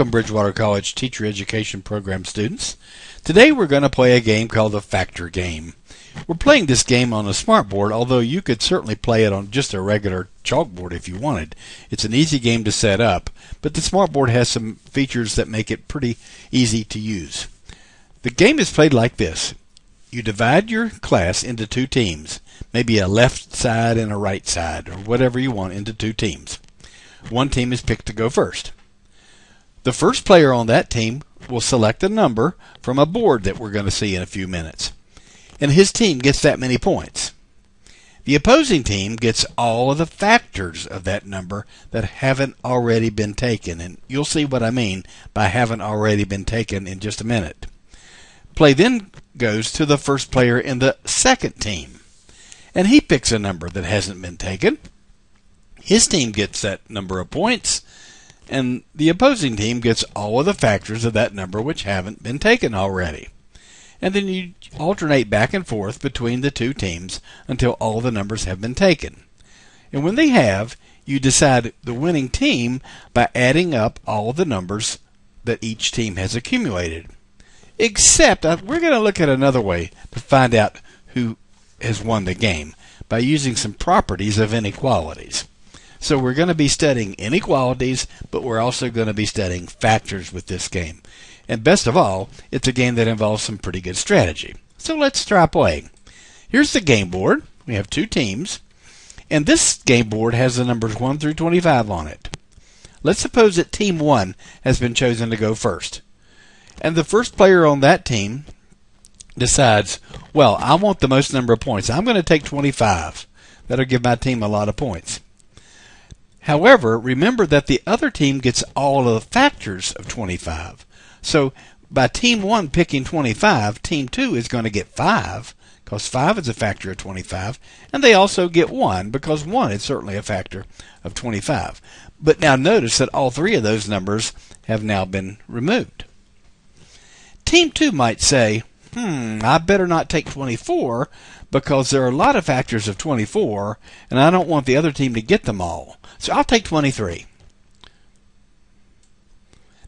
Welcome, Bridgewater College Teacher Education Program students. Today we're going to play a game called the Factor Game. We're playing this game on a smartboard, although you could certainly play it on just a regular chalkboard if you wanted. It's an easy game to set up, but the smartboard has some features that make it pretty easy to use. The game is played like this. You divide your class into two teams, maybe a left side and a right side, or whatever you want, into two teams. One team is picked to go first. The first player on that team will select a number from a board that we're going to see in a few minutes. And his team gets that many points. The opposing team gets all of the factors of that number that haven't already been taken. And you'll see what I mean by haven't already been taken in just a minute. Play then goes to the first player in the second team. And he picks a number that hasn't been taken. His team gets that number of points and the opposing team gets all of the factors of that number which haven't been taken already. And then you alternate back and forth between the two teams until all the numbers have been taken. And when they have, you decide the winning team by adding up all the numbers that each team has accumulated. Except, uh, we're going to look at another way to find out who has won the game by using some properties of inequalities. So we're going to be studying inequalities, but we're also going to be studying factors with this game. And best of all, it's a game that involves some pretty good strategy. So let's try playing. Here's the game board. We have two teams. And this game board has the numbers 1 through 25 on it. Let's suppose that team 1 has been chosen to go first. And the first player on that team decides, well, I want the most number of points. I'm going to take 25. That'll give my team a lot of points. However, remember that the other team gets all of the factors of 25. So by team 1 picking 25, team 2 is going to get 5 because 5 is a factor of 25, and they also get 1 because 1 is certainly a factor of 25. But now notice that all three of those numbers have now been removed. Team 2 might say, hmm, I better not take 24 because there are a lot of factors of 24, and I don't want the other team to get them all. So I'll take 23.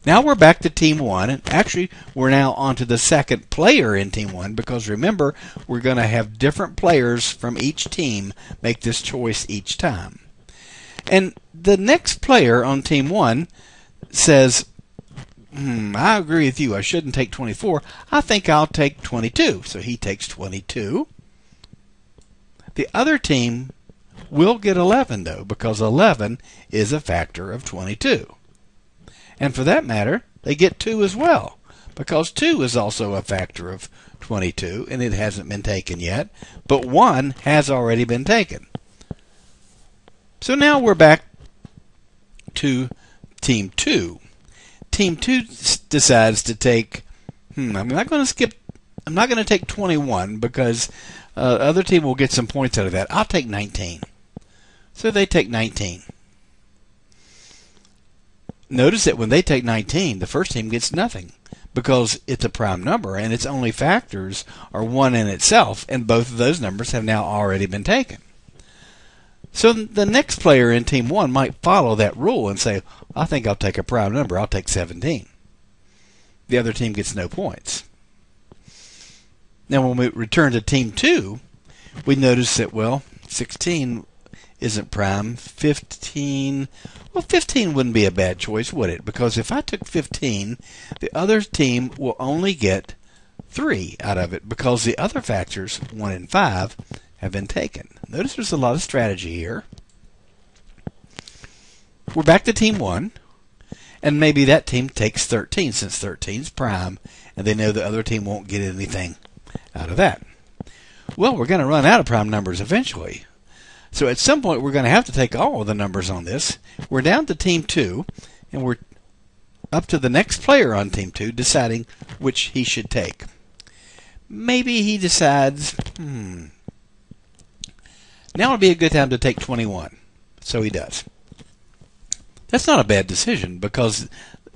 Now we're back to Team 1, and actually we're now on to the second player in Team 1 because remember, we're going to have different players from each team make this choice each time. And the next player on Team 1 says, hmm, I agree with you. I shouldn't take 24. I think I'll take 22. So he takes 22. The other team will get 11, though, because 11 is a factor of 22. And for that matter, they get 2 as well, because 2 is also a factor of 22, and it hasn't been taken yet, but 1 has already been taken. So now we're back to Team 2. Team 2 decides to take, hmm, I'm not going to skip, I'm not going to take 21 because uh, other team will get some points out of that. I'll take 19. So they take 19. Notice that when they take 19, the first team gets nothing because it's a prime number and its only factors are 1 in itself, and both of those numbers have now already been taken. So the next player in Team 1 might follow that rule and say, I think I'll take a prime number, I'll take 17. The other team gets no points. Now, when we return to Team 2, we notice that, well, 16 isn't prime. 15, well, 15 wouldn't be a bad choice, would it? Because if I took 15, the other team will only get 3 out of it because the other factors, 1 and 5, have been taken. Notice there's a lot of strategy here. We're back to team 1, and maybe that team takes 13 since 13 is prime, and they know the other team won't get anything out of that. Well, we're going to run out of prime numbers eventually. So at some point, we're going to have to take all of the numbers on this. We're down to team two, and we're up to the next player on team two deciding which he should take. Maybe he decides, hmm, now would be a good time to take 21. So he does. That's not a bad decision because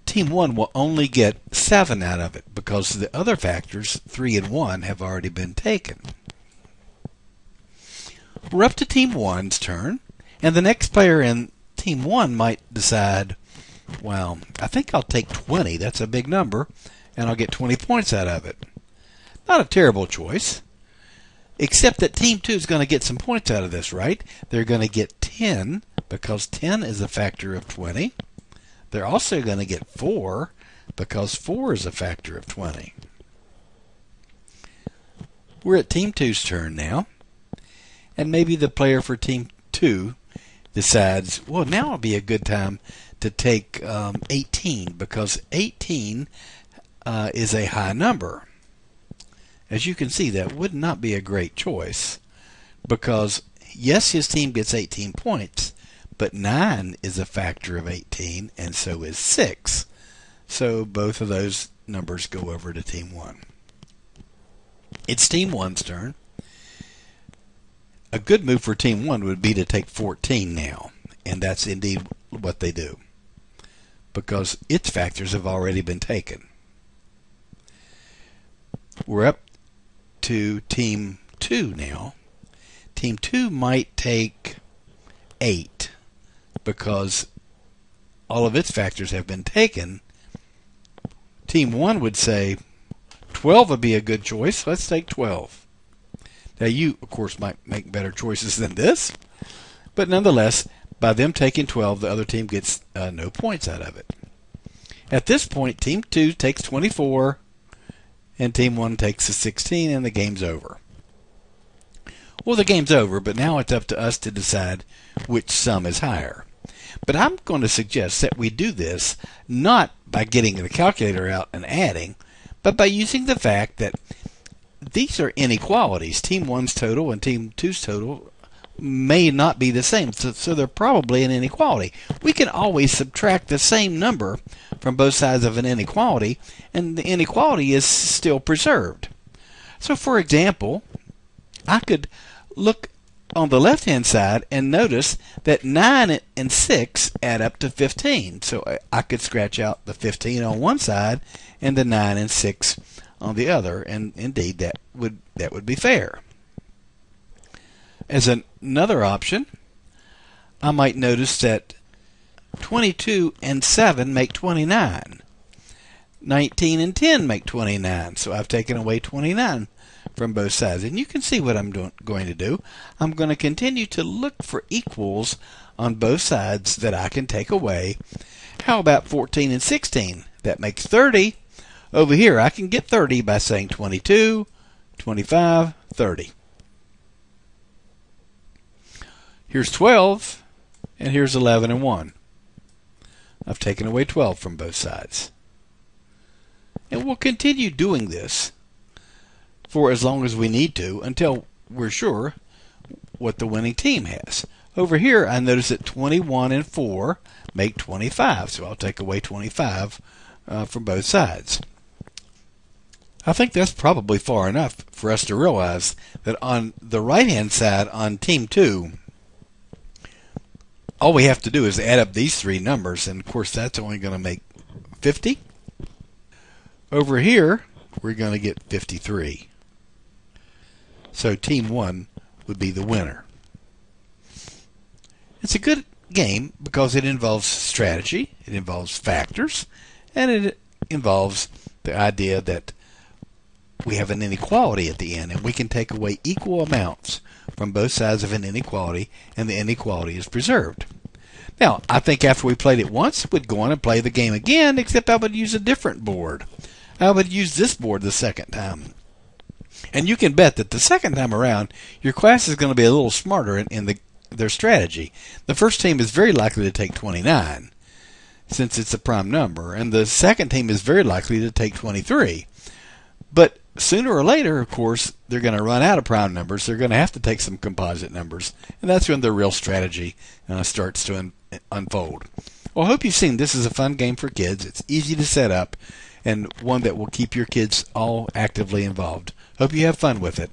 team 1 will only get 7 out of it because the other factors, 3 and 1, have already been taken. We're up to Team 1's turn, and the next player in Team 1 might decide, Well, I think I'll take 20. That's a big number, and I'll get 20 points out of it. Not a terrible choice. Except that Team 2 is going to get some points out of this, right? They're going to get 10 because 10 is a factor of 20. They're also going to get 4 because 4 is a factor of 20. We're at Team 2's turn now. And maybe the player for Team 2 decides, well, now would be a good time to take um, 18 because 18 uh, is a high number. As you can see, that would not be a great choice because, yes, his team gets 18 points, but 9 is a factor of 18, and so is 6. So both of those numbers go over to Team 1. It's Team 1's turn. A good move for Team 1 would be to take 14 now, and that's indeed what they do because its factors have already been taken. We're up to Team 2 now. Team 2 might take 8 because all of its factors have been taken. Team 1 would say 12 would be a good choice. Let's take 12. Now, you, of course, might make better choices than this, but nonetheless, by them taking 12, the other team gets uh, no points out of it. At this point, Team 2 takes 24, and Team 1 takes a 16, and the game's over. Well, the game's over, but now it's up to us to decide which sum is higher. But I'm going to suggest that we do this not by getting the calculator out and adding, but by using the fact that these are inequalities. Team 1's total and Team 2's total may not be the same. So, so they're probably an inequality. We can always subtract the same number from both sides of an inequality, and the inequality is still preserved. So, for example, I could look on the left hand side and notice that 9 and 6 add up to 15. So I could scratch out the 15 on one side and the 9 and 6 on the other, and indeed that would that would be fair. As an, another option, I might notice that 22 and 7 make 29. 19 and 10 make 29. So I've taken away 29 from both sides. And you can see what I'm doing, going to do. I'm going to continue to look for equals on both sides that I can take away. How about 14 and 16? That makes 30. Over here, I can get 30 by saying 22, 25, 30. Here's 12, and here's 11 and 1. I've taken away 12 from both sides. And we'll continue doing this for as long as we need to until we're sure what the winning team has. Over here, I notice that 21 and 4 make 25, so I'll take away 25 uh, from both sides. I think that's probably far enough for us to realize that on the right hand side, on Team 2, all we have to do is add up these three numbers, and of course that's only going to make 50. Over here, we're going to get 53. So team 1 would be the winner. It's a good game because it involves strategy, it involves factors, and it involves the idea that we have an inequality at the end, and we can take away equal amounts from both sides of an inequality, and the inequality is preserved. Now, I think after we played it once, we'd go on and play the game again, except I would use a different board. I would use this board the second time. And you can bet that the second time around, your class is going to be a little smarter in, in the, their strategy. The first team is very likely to take 29, since it's a prime number, and the second team is very likely to take 23. But sooner or later, of course, they're going to run out of prime numbers. They're going to have to take some composite numbers, and that's when the real strategy uh, starts to un- unfold. Well, I hope you've seen this is a fun game for kids. It's easy to set up, and one that will keep your kids all actively involved. Hope you have fun with it.